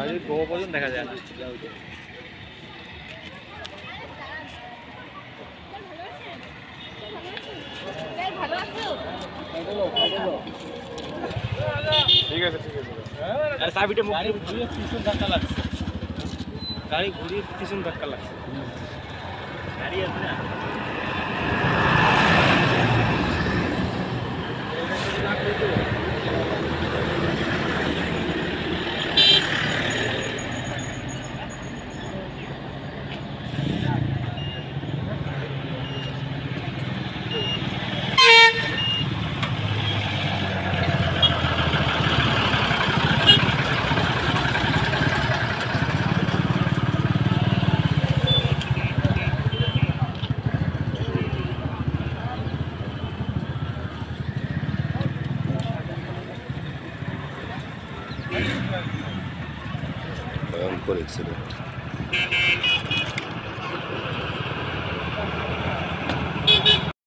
ওই গোয়া পর্যন্ত দেখা যায়। ঠিক আছে ঠিক আছে। আর চাবিটা মুখ ঘুরিয়ে পিছন ধাক্কা লাগছে গাড়ি ঘুরিয়ে পিছন ধাক্কা লাগছে। গাড়ি আছে না? Vamos por isso, né?